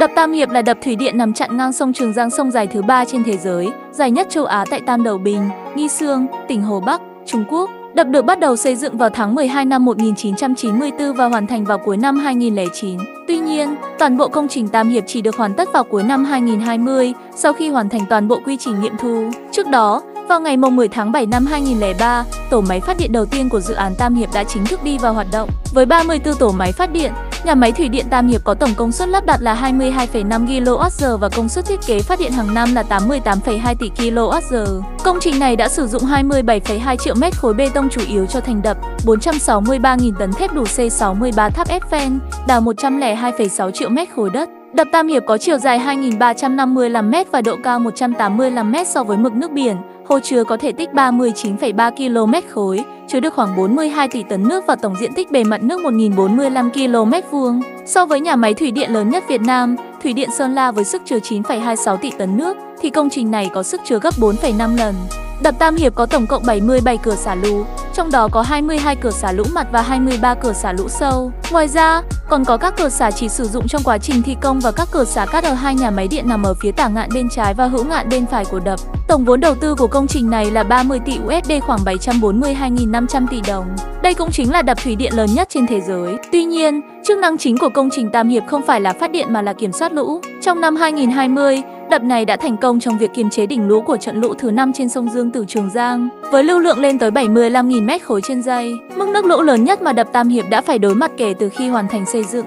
Đập Tam Hiệp là đập thủy điện nằm chặn ngang sông Trường Giang sông dài thứ ba trên thế giới, dài nhất châu Á tại Tam Đầu Bình, Nghi Sương, tỉnh Hồ Bắc, Trung Quốc. Đập được bắt đầu xây dựng vào tháng 12 năm 1994 và hoàn thành vào cuối năm 2009. Tuy nhiên, toàn bộ công trình Tam Hiệp chỉ được hoàn tất vào cuối năm 2020, sau khi hoàn thành toàn bộ quy trình nghiệm thu. Trước đó, vào ngày 10 tháng 7 năm 2003, tổ máy phát điện đầu tiên của dự án Tam Hiệp đã chính thức đi vào hoạt động. Với 34 tổ máy phát điện, nhà máy thủy điện Tam Hiệp có tổng công suất lắp đặt là 22,5 kWh và công suất thiết kế phát điện hàng năm là 88,2 tỷ kWh. Công trình này đã sử dụng 27,2 triệu mét khối bê tông chủ yếu cho thành đập, 463.000 tấn thép đủ xây 63 tháp Eiffel, đào 102,6 triệu mét khối đất. Đập Tam Hiệp có chiều dài 2.355 m và độ cao 185 m so với mực nước biển. Hồ chứa có thể tích 39,3 km khối, chứa được khoảng 42 tỷ tấn nước và tổng diện tích bề mặt nước 1.045 km vuông. So với nhà máy thủy điện lớn nhất Việt Nam, Thủy điện Sơn La với sức chứa 9,26 tỷ tấn nước, thì công trình này có sức chứa gấp 4,5 lần. Đập Tam Hiệp có tổng cộng 77 cửa xả lũ, trong đó có 22 cửa xả lũ mặt và 23 cửa xả lũ sâu. Ngoài ra, còn có các cửa xả chỉ sử dụng trong quá trình thi công và các cửa xả cát ở hai nhà máy điện nằm ở phía tả ngạn bên trái và hữu ngạn bên phải của đập. Tổng vốn đầu tư của công trình này là 30 tỷ USD khoảng 742.500 tỷ đồng. Đây cũng chính là đập thủy điện lớn nhất trên thế giới. Tuy nhiên, chức năng chính của công trình Tam Hiệp không phải là phát điện mà là kiểm soát lũ. Trong năm 2020, Đập này đã thành công trong việc kiềm chế đỉnh lũ của trận lũ thứ 5 trên sông Dương Tử Trường Giang, với lưu lượng lên tới 75.000 mét khối trên giây, mức nước lũ lớn nhất mà đập Tam Hiệp đã phải đối mặt kể từ khi hoàn thành xây dựng.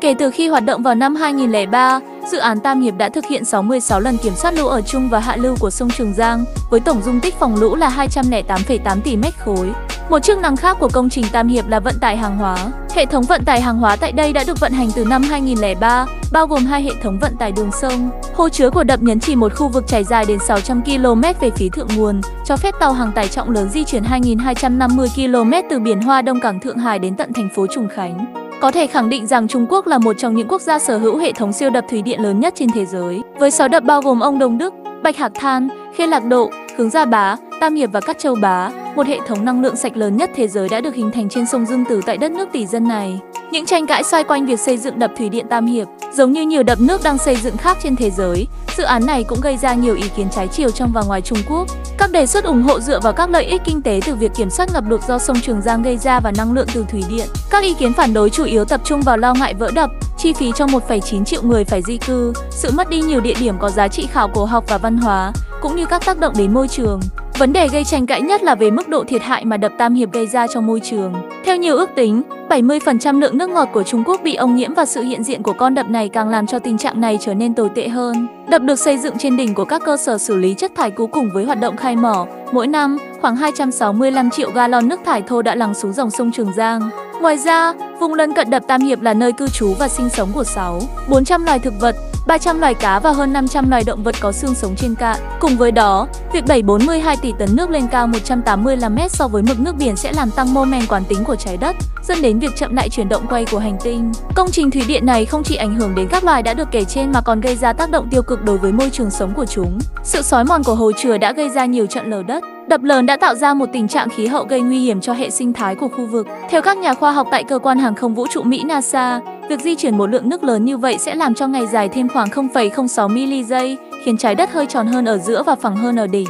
Kể từ khi hoạt động vào năm 2003, dự án Tam Hiệp đã thực hiện 66 lần kiểm soát lũ ở trung và hạ lưu của sông Trường Giang, với tổng dung tích phòng lũ là 208,8 tỷ mét khối. Một chức năng khác của công trình Tam Hiệp là vận tải hàng hóa. Hệ thống vận tải hàng hóa tại đây đã được vận hành từ năm 2003, bao gồm hai hệ thống vận tải đường sông. Hồ chứa của đập nhấn chỉ một khu vực trải dài đến 600 km về phía thượng nguồn, cho phép tàu hàng tải trọng lớn di chuyển 2.250 km từ biển Hoa Đông Cảng Thượng Hải đến tận thành phố Trùng Khánh. Có thể khẳng định rằng Trung Quốc là một trong những quốc gia sở hữu hệ thống siêu đập thủy điện lớn nhất trên thế giới. Với 6 đập bao gồm ông Đông Đức, Bạch Hạc Than, Khê Lạc Độ, Hướng Gia Bá, Tam Hiệp và các Châu Bá, một hệ thống năng lượng sạch lớn nhất thế giới đã được hình thành trên sông Dương Tử tại đất nước tỷ dân này. Những tranh cãi xoay quanh việc xây dựng đập thủy điện Tam Hiệp, giống như nhiều đập nước đang xây dựng khác trên thế giới, dự án này cũng gây ra nhiều ý kiến trái chiều trong và ngoài Trung Quốc. Các đề xuất ủng hộ dựa vào các lợi ích kinh tế từ việc kiểm soát ngập lụt do sông Trường Giang gây ra và năng lượng từ thủy điện. Các ý kiến phản đối chủ yếu tập trung vào lo ngại vỡ đập, chi phí cho 1,9 triệu người phải di cư, sự mất đi nhiều địa điểm có giá trị khảo cổ học và văn hóa, cũng như các tác động đến môi trường. Vấn đề gây tranh cãi nhất là về mức độ thiệt hại mà đập Tam Hiệp gây ra cho môi trường. Theo nhiều ước tính, 70% lượng nước ngọt của Trung Quốc bị ô nhiễm và sự hiện diện của con đập này càng làm cho tình trạng này trở nên tồi tệ hơn. Đập được xây dựng trên đỉnh của các cơ sở xử lý chất thải cũ cùng với hoạt động khai mỏ. Mỗi năm, khoảng 265 triệu gallon nước thải thô đã lắng xuống dòng sông Trường Giang. Ngoài ra, vùng lân cận đập Tam Hiệp là nơi cư trú và sinh sống của 6, 400 loài thực vật, 300 loài cá và hơn 500 loài động vật có xương sống trên cạn. Cùng với đó, việc đẩy 42 tỷ tấn nước lên cao 185 mét so với mực nước biển sẽ làm tăng mô men quán tính của trái đất, dẫn đến việc chậm lại chuyển động quay của hành tinh. Công trình thủy điện này không chỉ ảnh hưởng đến các loài đã được kể trên mà còn gây ra tác động tiêu cực đối với môi trường sống của chúng. Sự xói mòn của hồ chứa đã gây ra nhiều trận lở đất. Đập lớn đã tạo ra một tình trạng khí hậu gây nguy hiểm cho hệ sinh thái của khu vực. Theo các nhà khoa học tại cơ quan hàng không vũ trụ Mỹ NASA, việc di chuyển một lượng nước lớn như vậy sẽ làm cho ngày dài thêm khoảng 0,06 mili giây, khiến trái đất hơi tròn hơn ở giữa và phẳng hơn ở đỉnh.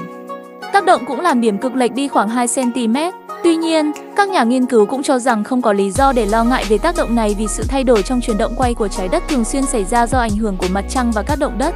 Tác động cũng làm điểm cực lệch đi khoảng 2 cm. Tuy nhiên, các nhà nghiên cứu cũng cho rằng không có lý do để lo ngại về tác động này vì sự thay đổi trong chuyển động quay của trái đất thường xuyên xảy ra do ảnh hưởng của mặt trăng và các động đất.